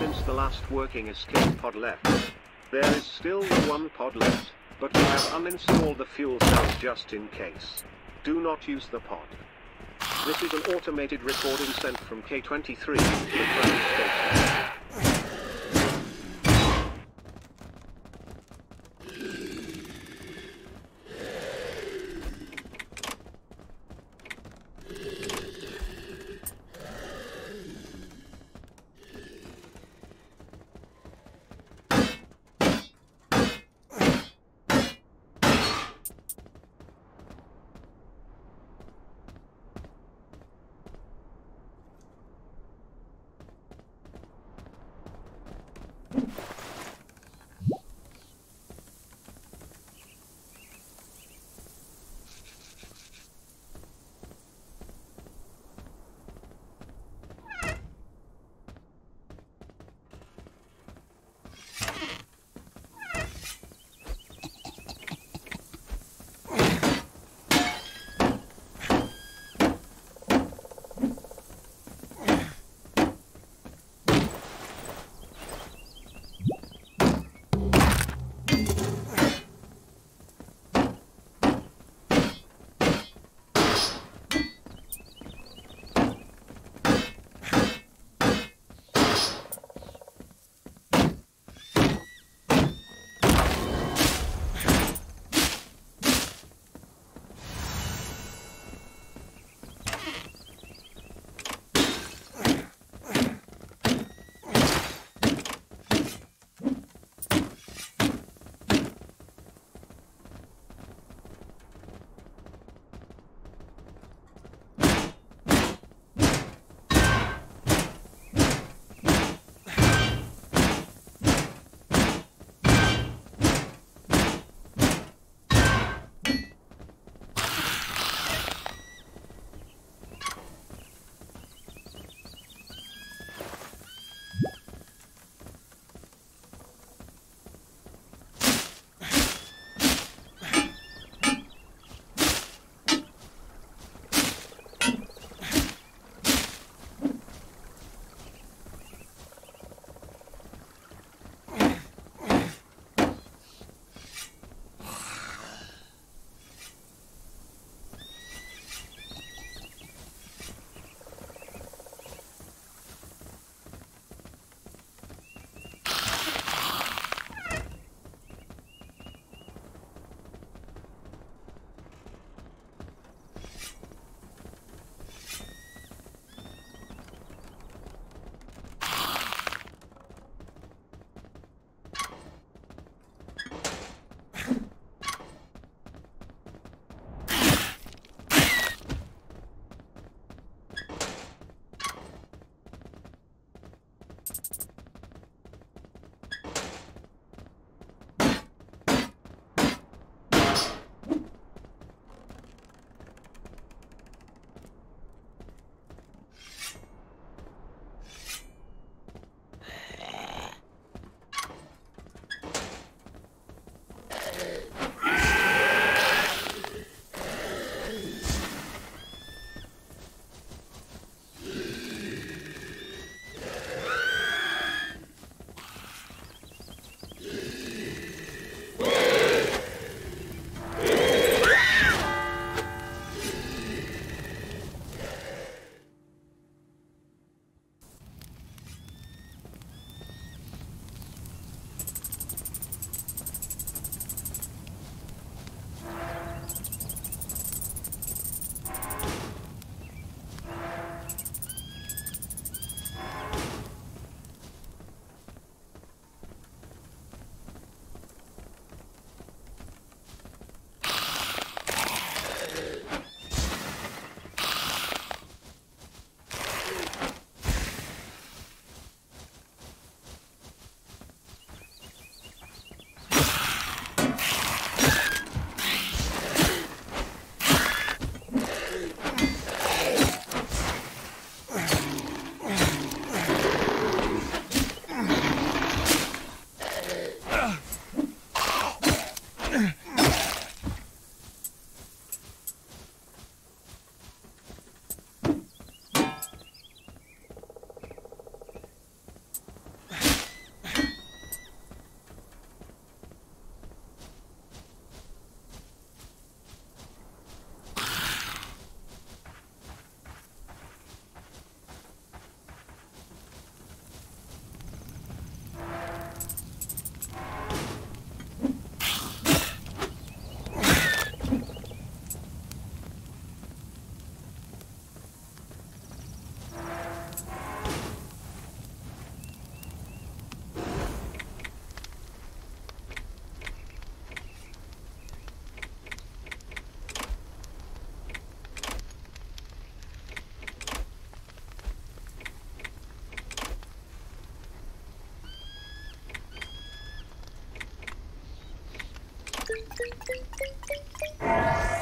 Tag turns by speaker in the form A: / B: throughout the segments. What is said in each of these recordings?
A: the last working escape pod left. There is still one pod left, but we have uninstalled the fuel cells just in case. Do not use the pod. This is an automated recording sent from K23 to the ground station. you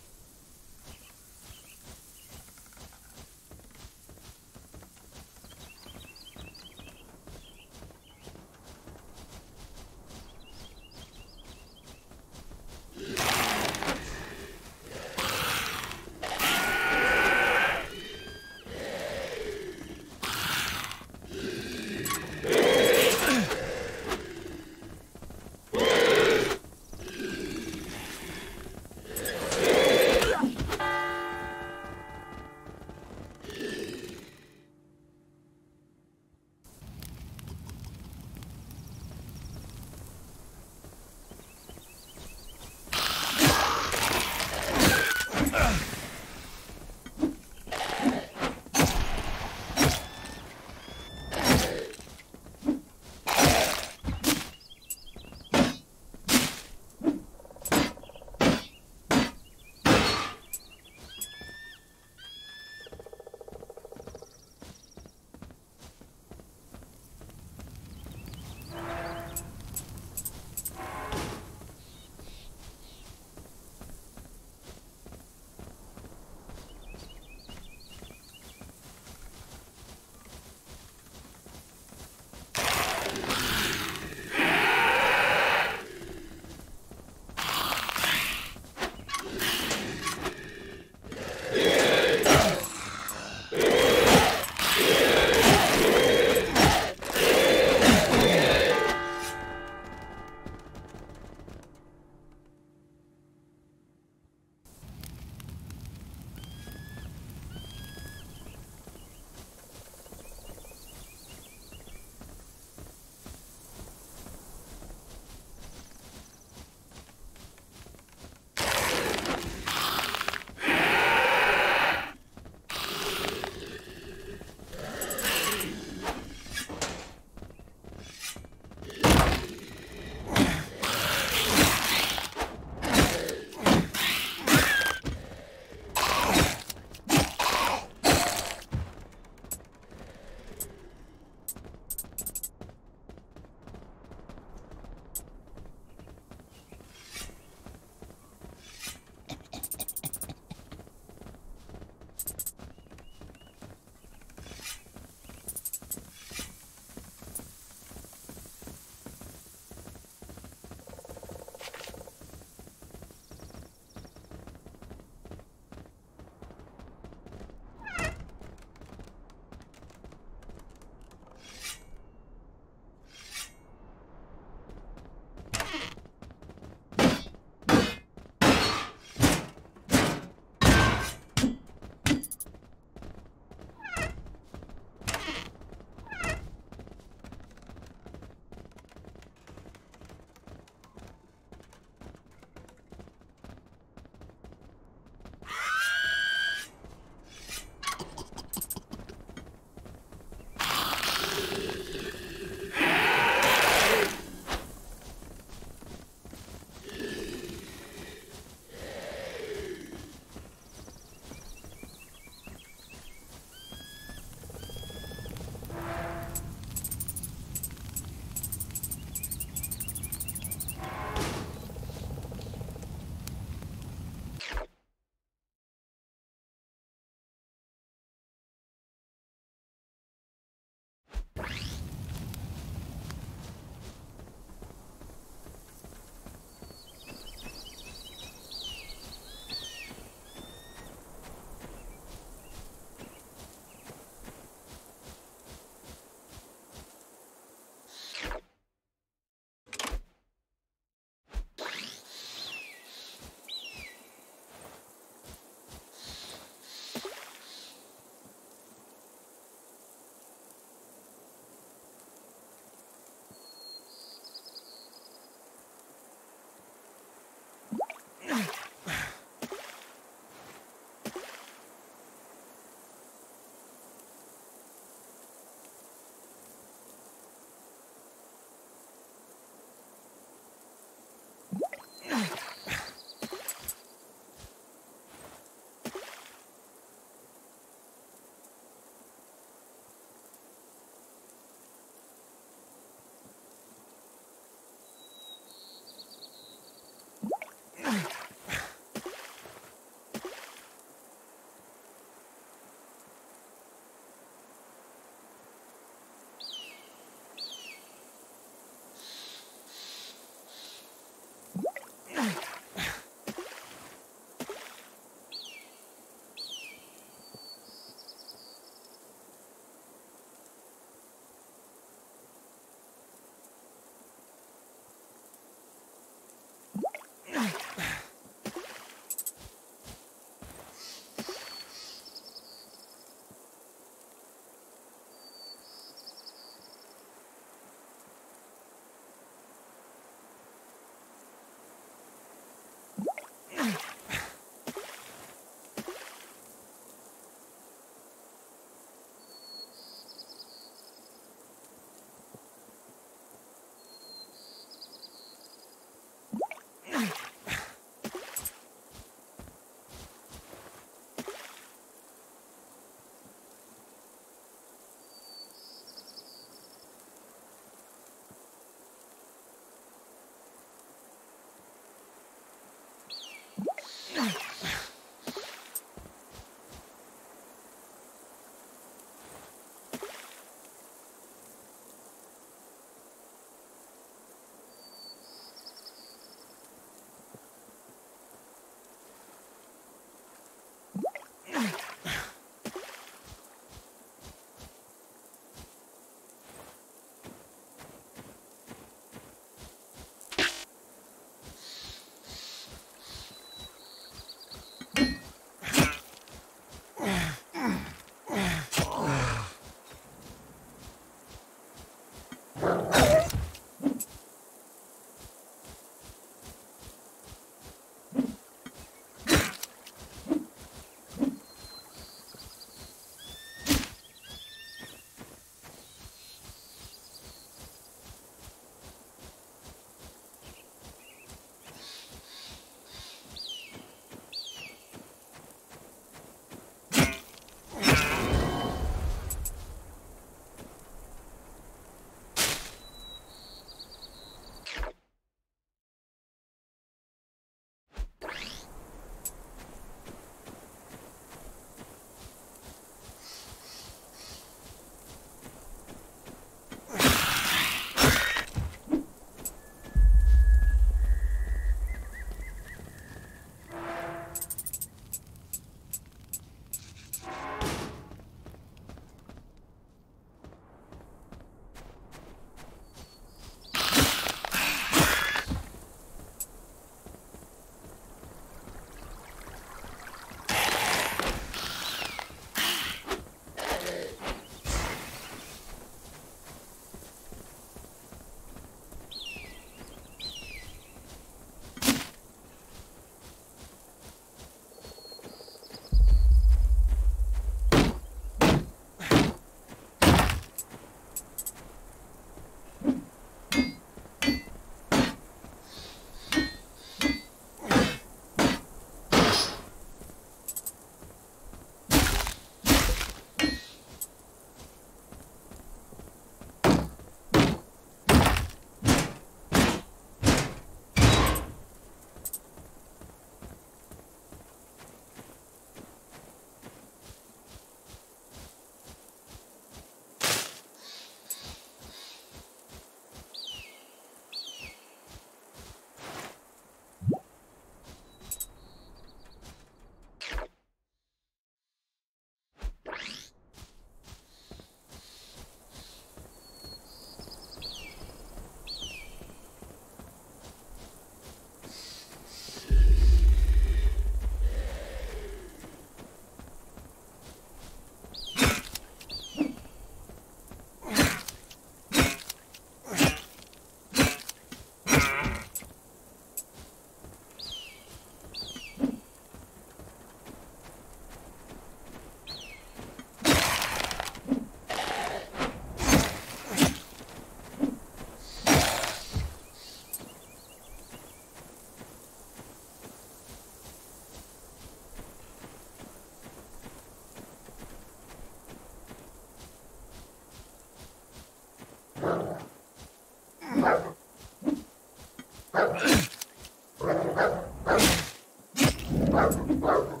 A: Thank you.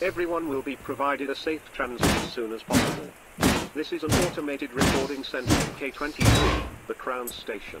A: Everyone will be provided a safe transit as soon as possible. This is an automated recording center K23, the Ground Station.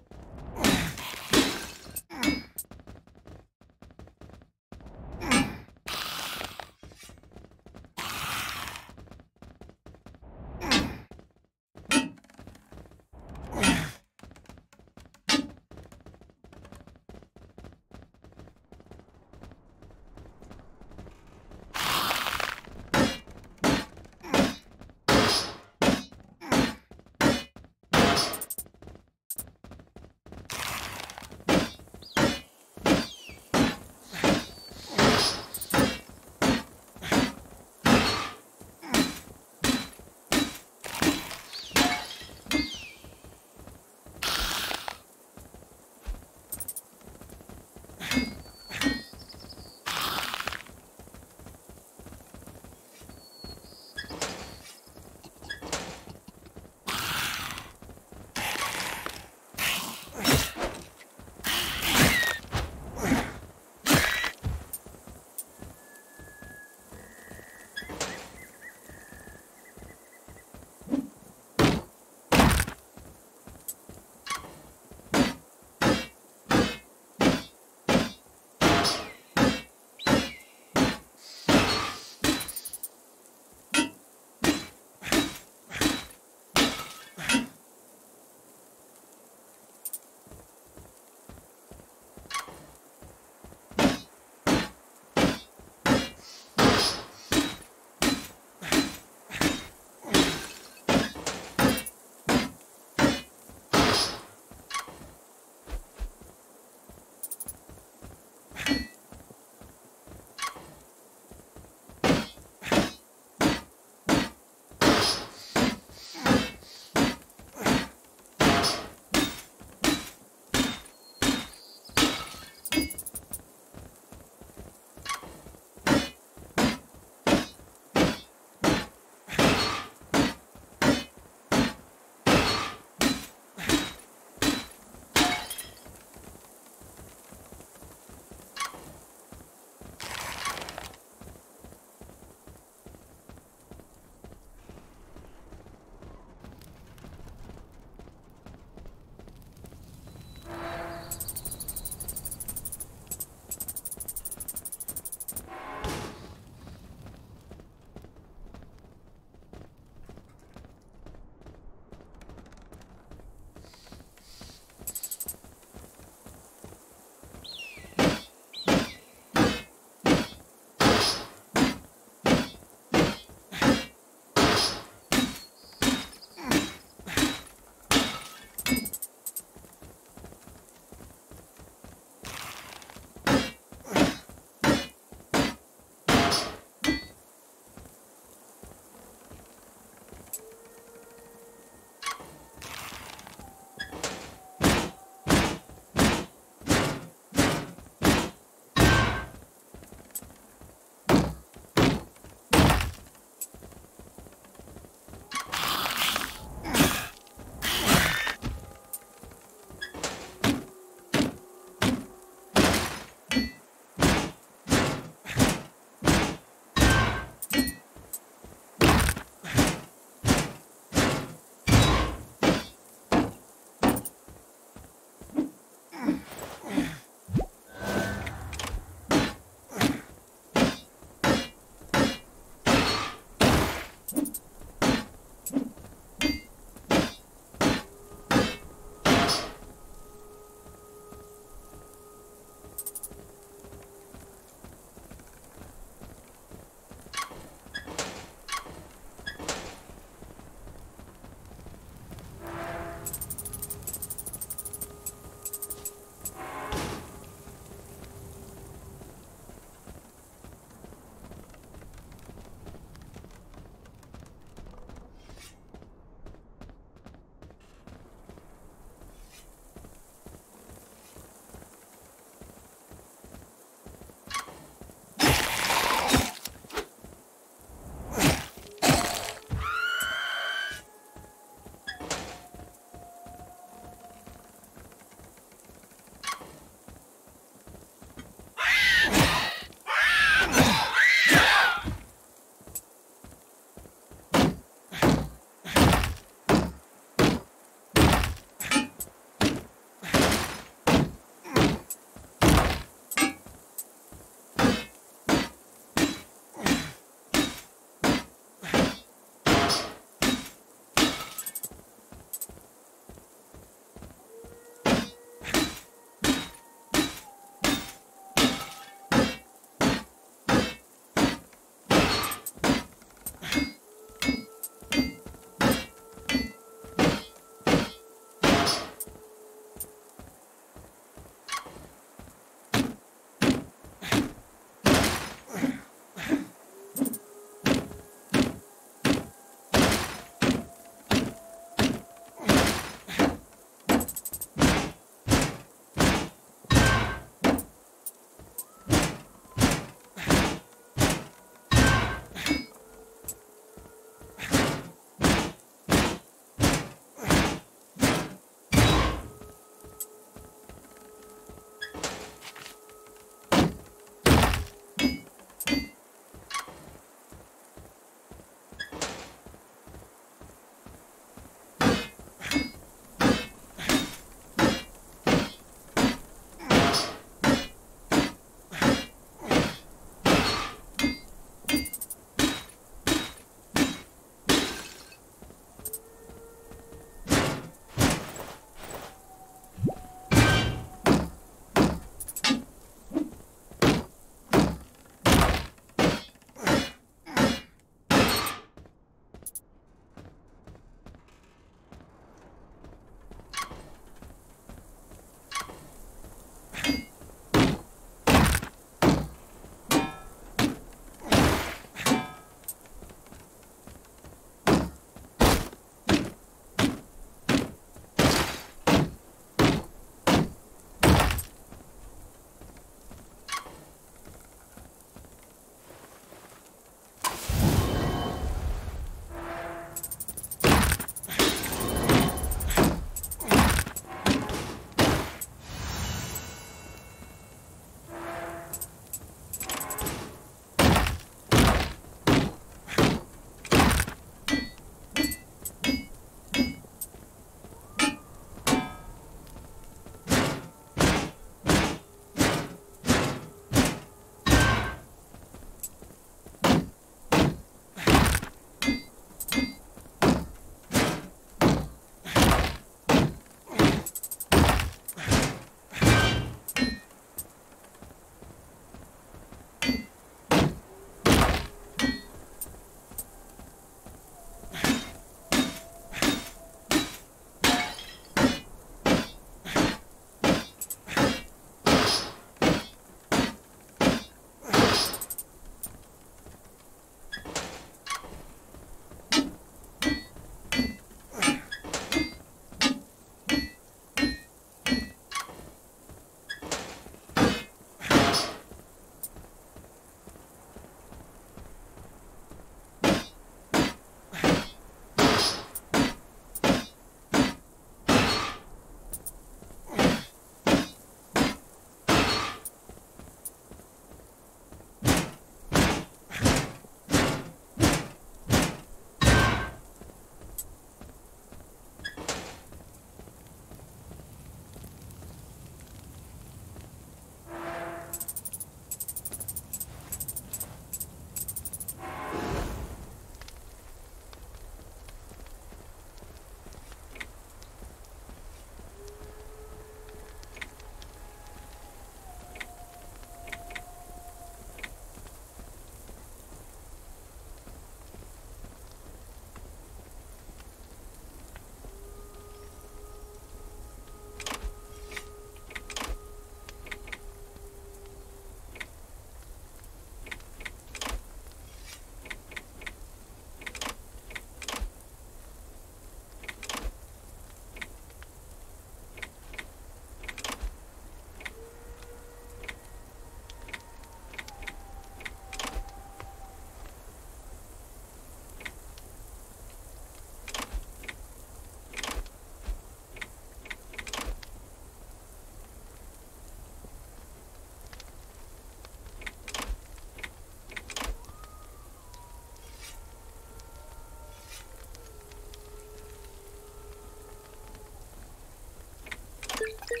A: Thank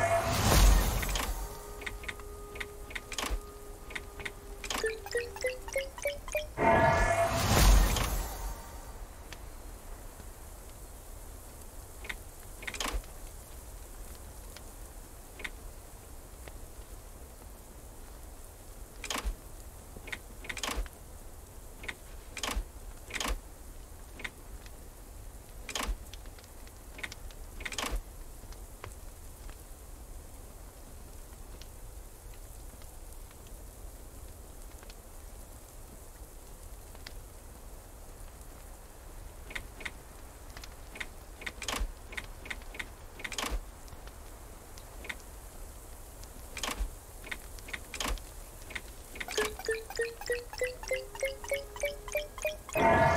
A: you. Thank you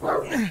A: Oh,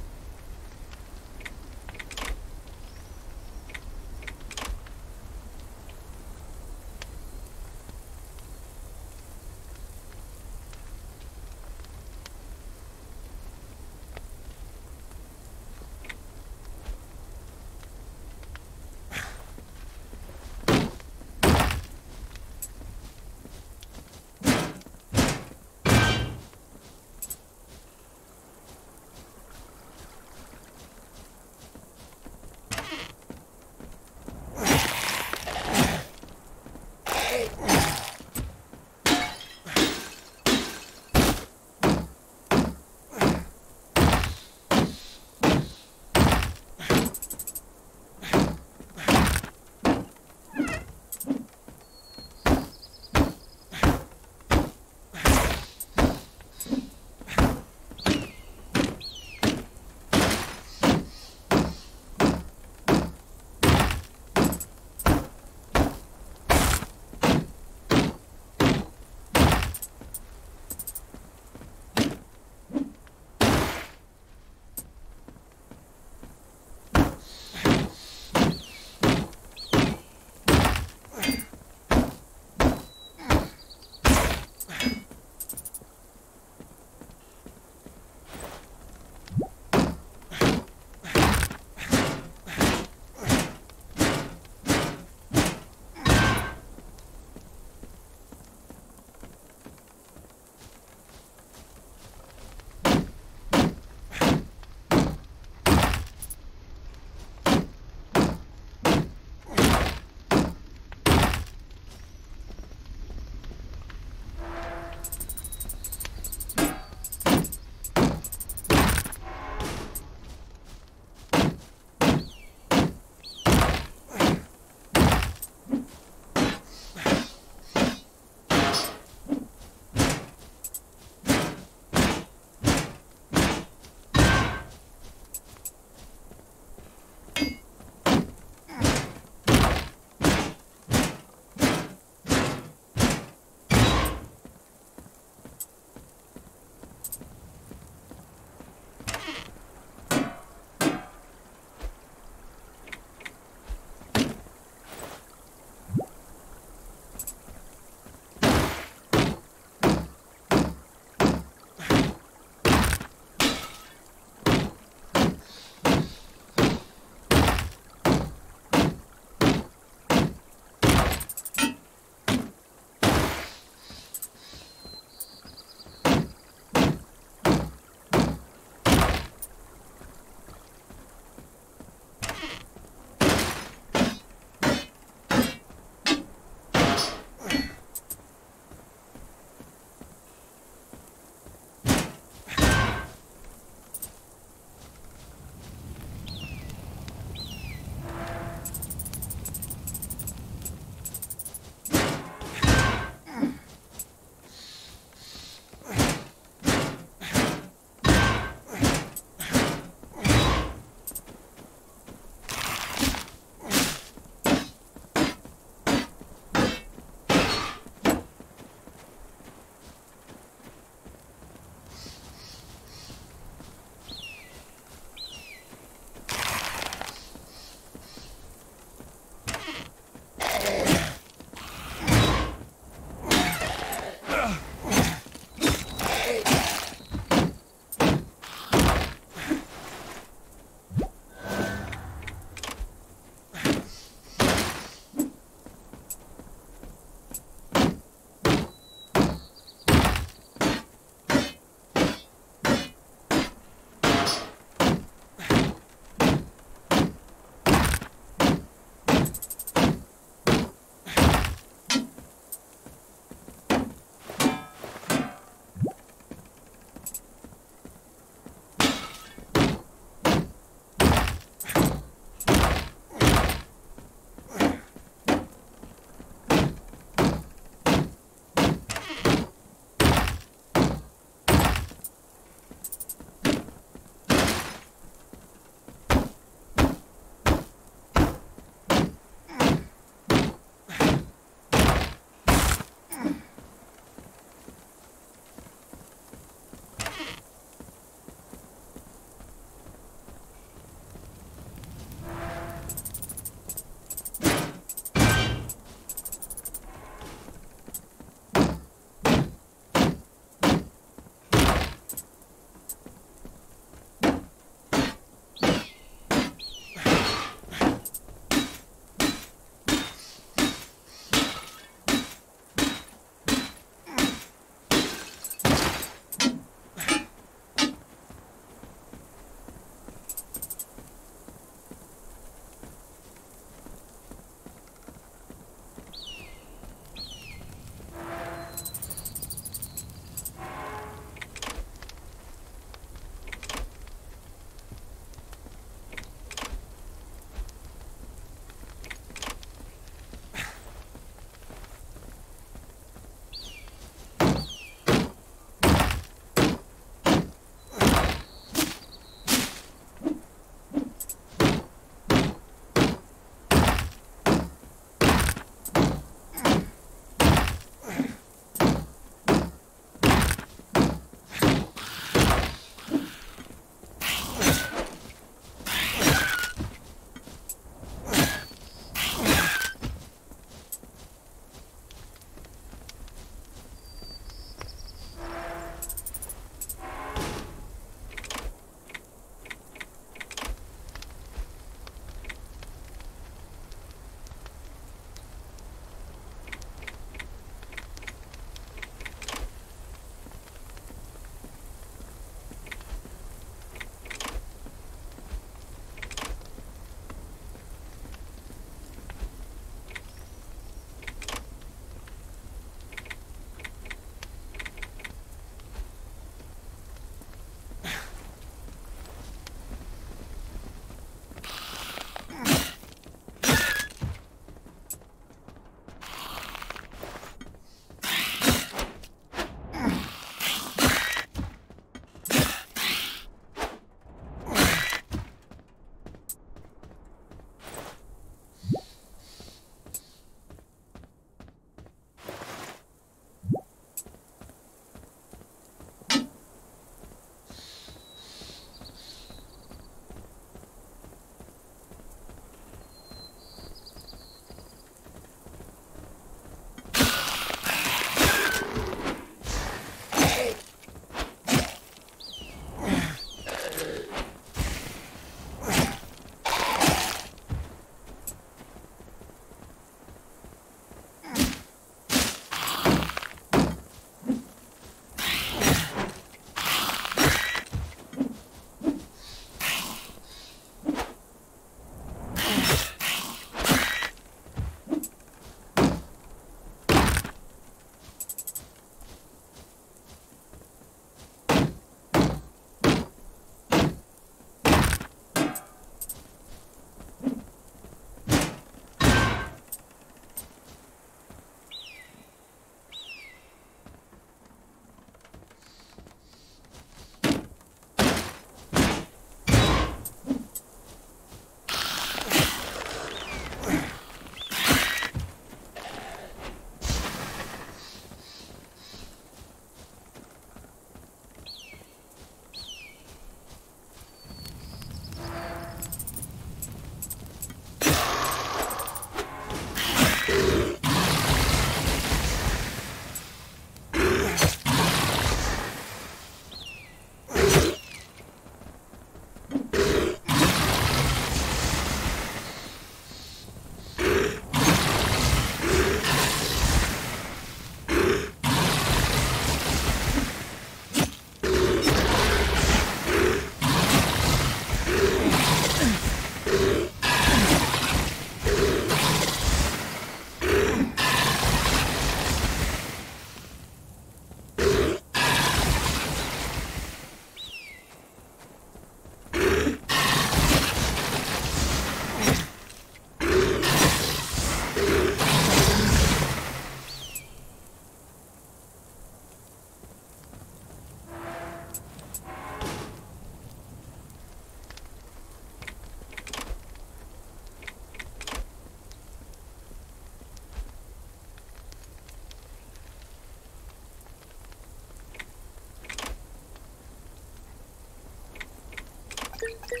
A: Thank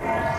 A: you.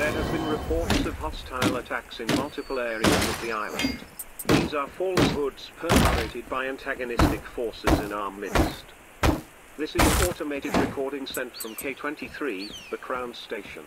A: There have been reports of hostile attacks in multiple areas of the island. These are falsehoods perpetrated by antagonistic forces in our midst. This is automated recording sent from K23, the Ground Station.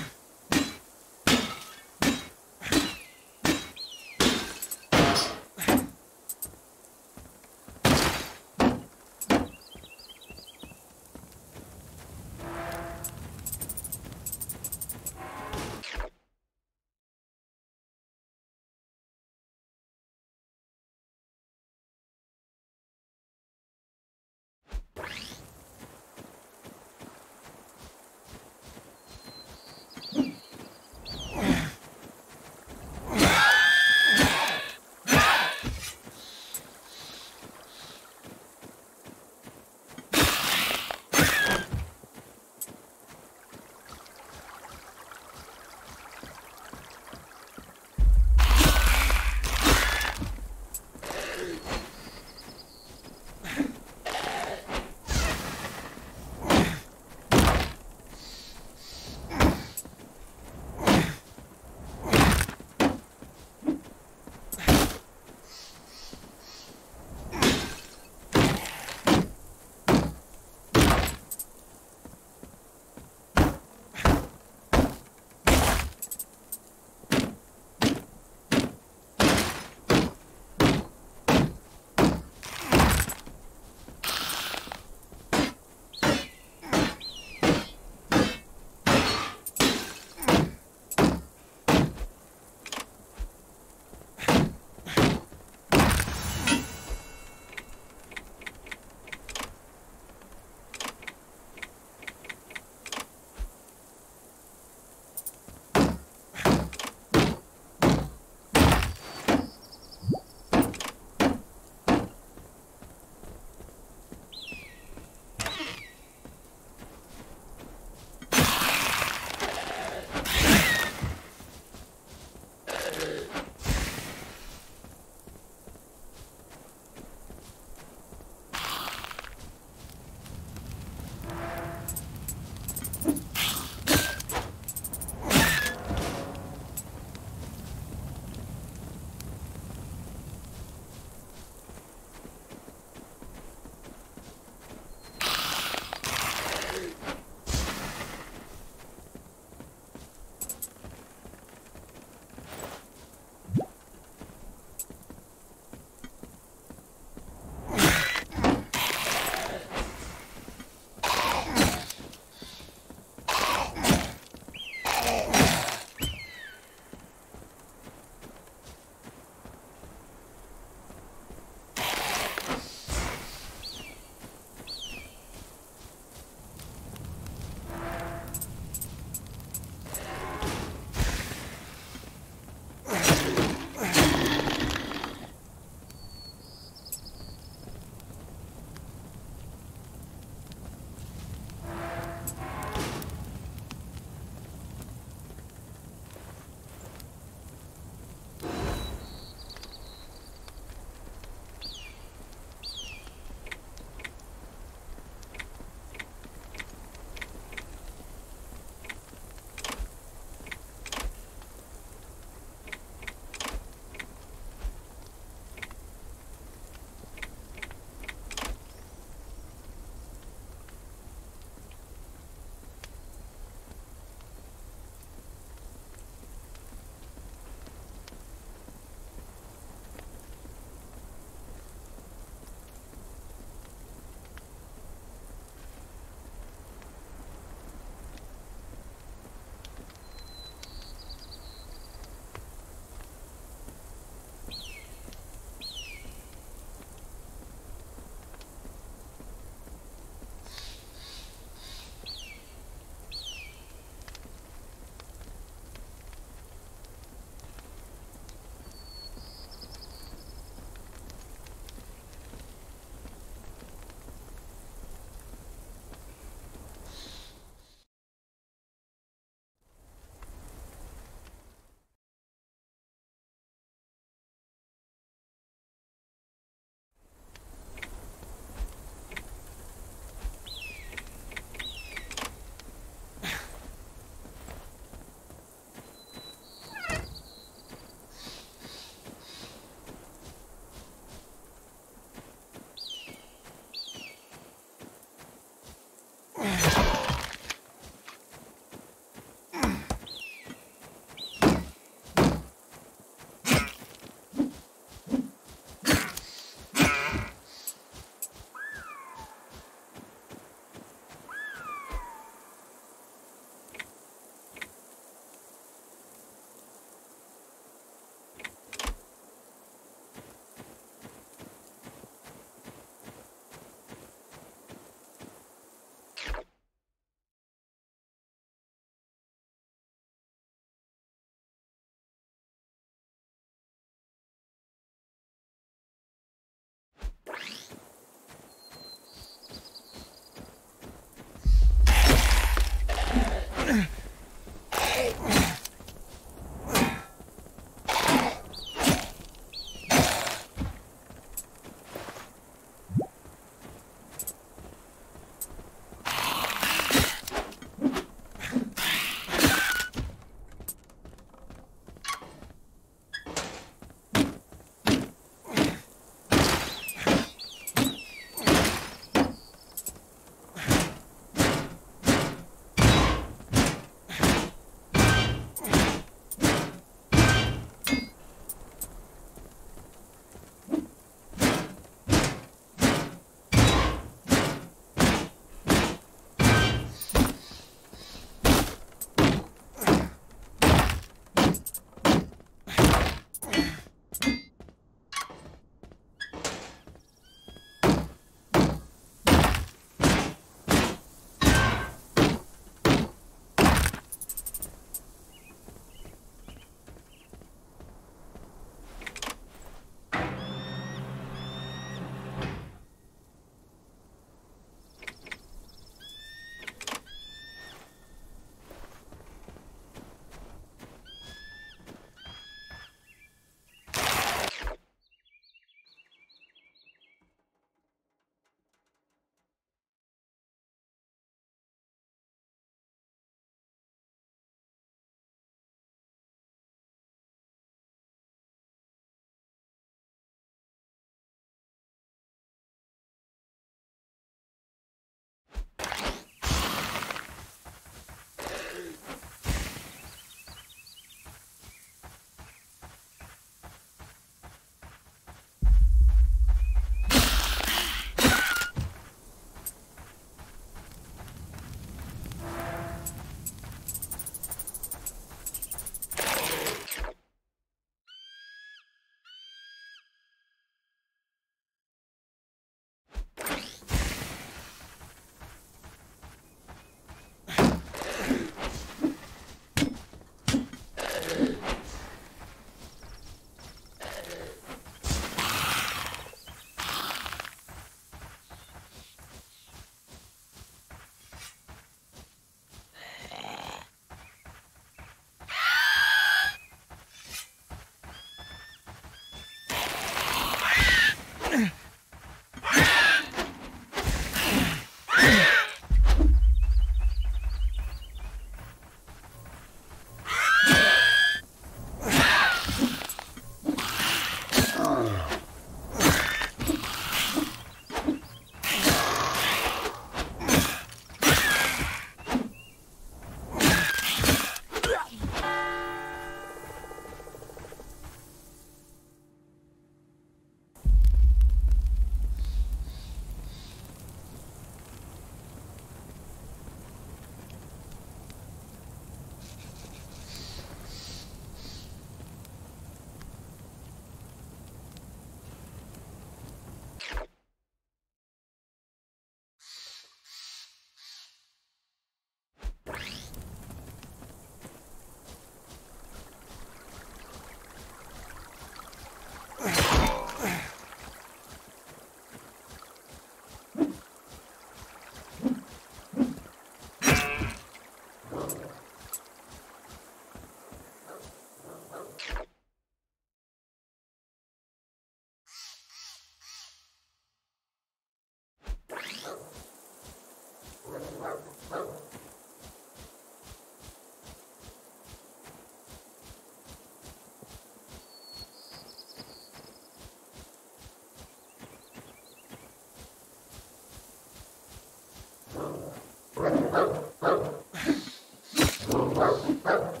A: Thank you.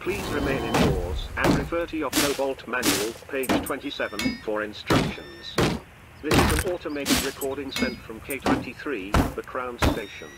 A: Please remain indoors and refer to your Cobalt manual, page 27, for instructions. This is an automated recording sent from G23, the Ground Station.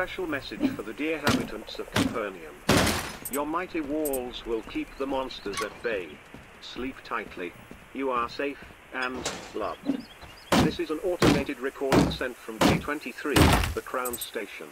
A: Special message for the dear inhabitants of Capernaum. Your mighty walls will keep the monsters at bay. Sleep tightly. You are safe and loved. This is an automated recording sent from G23, the Ground Station.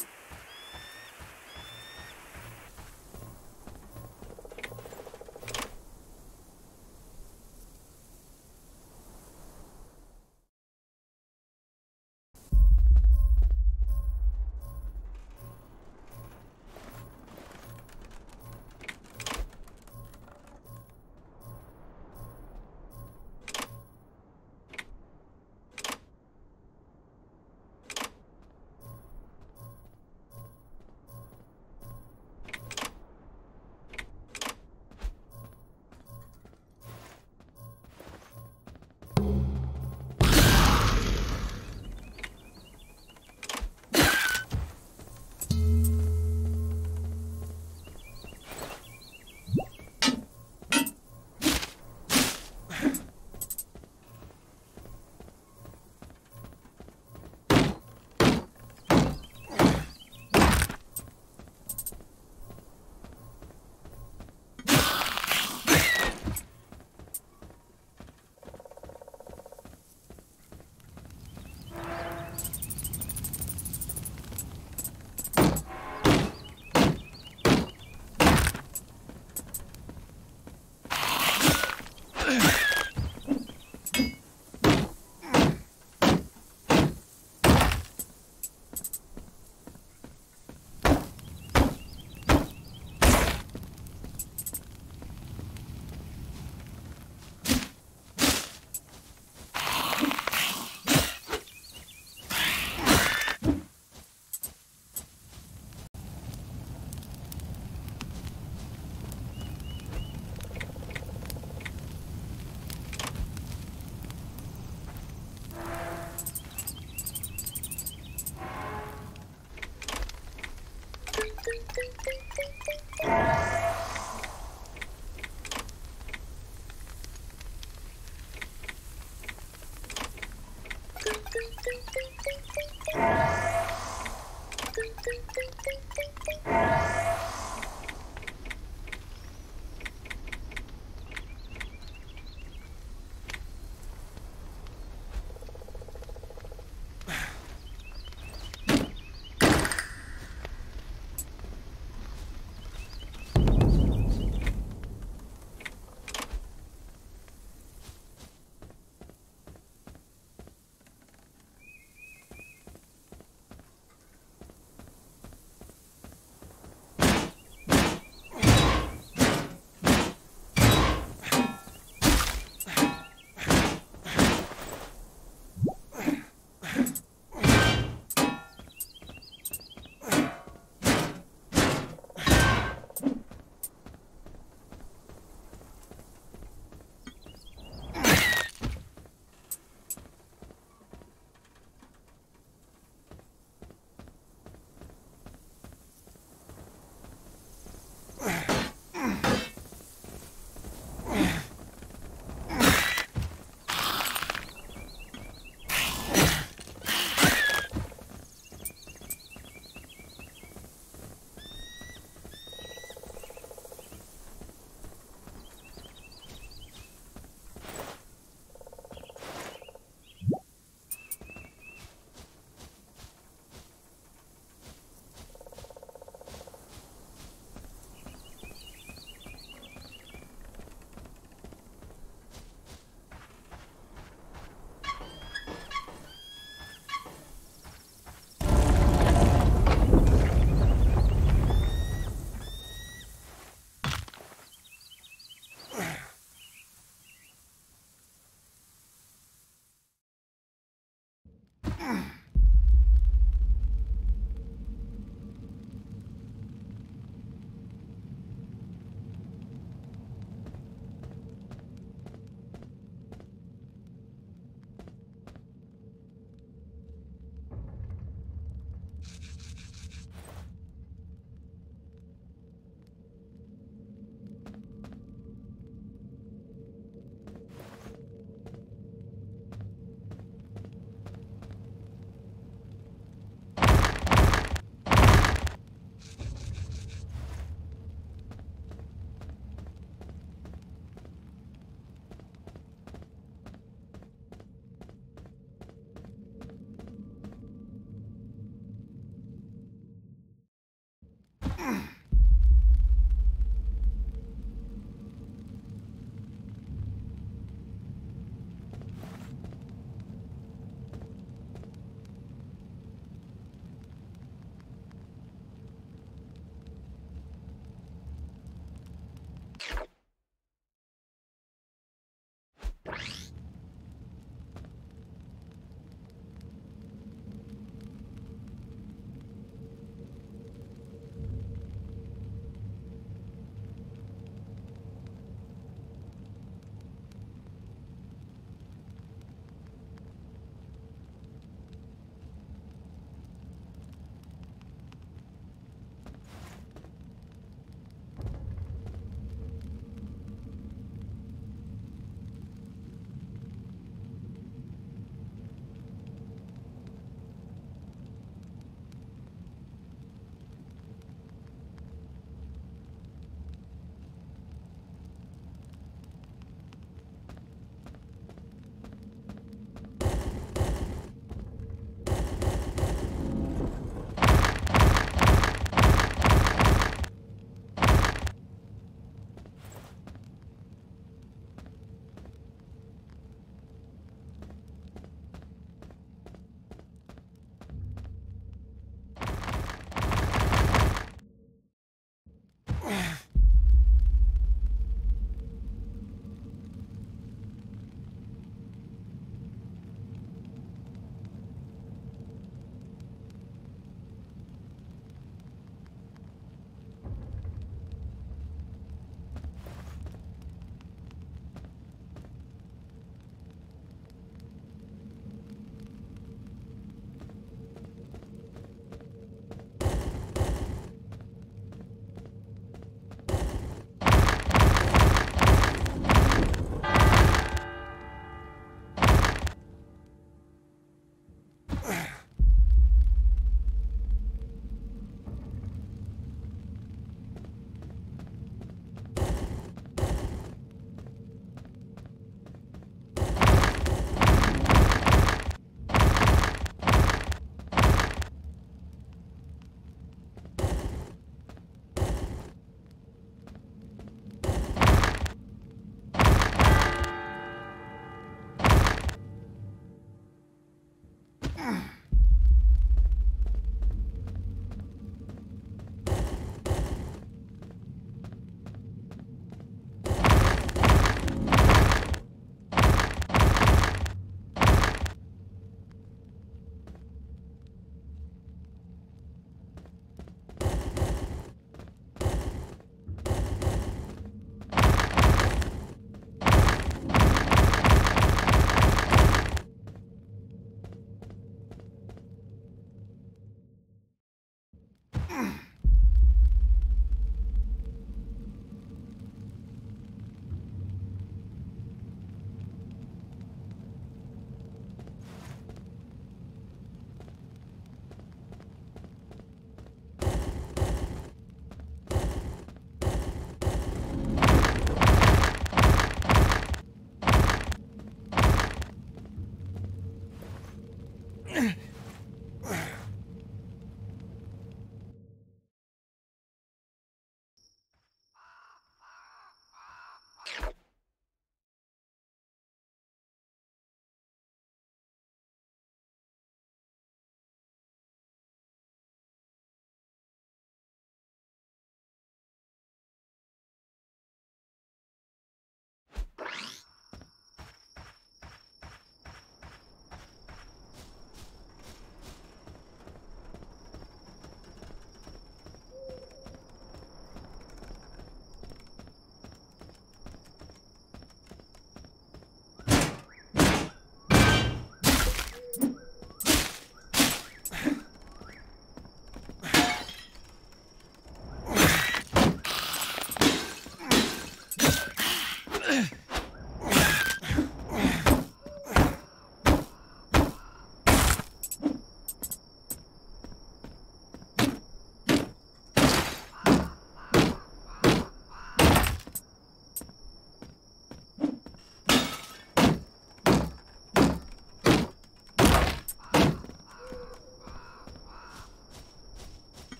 B: Thank you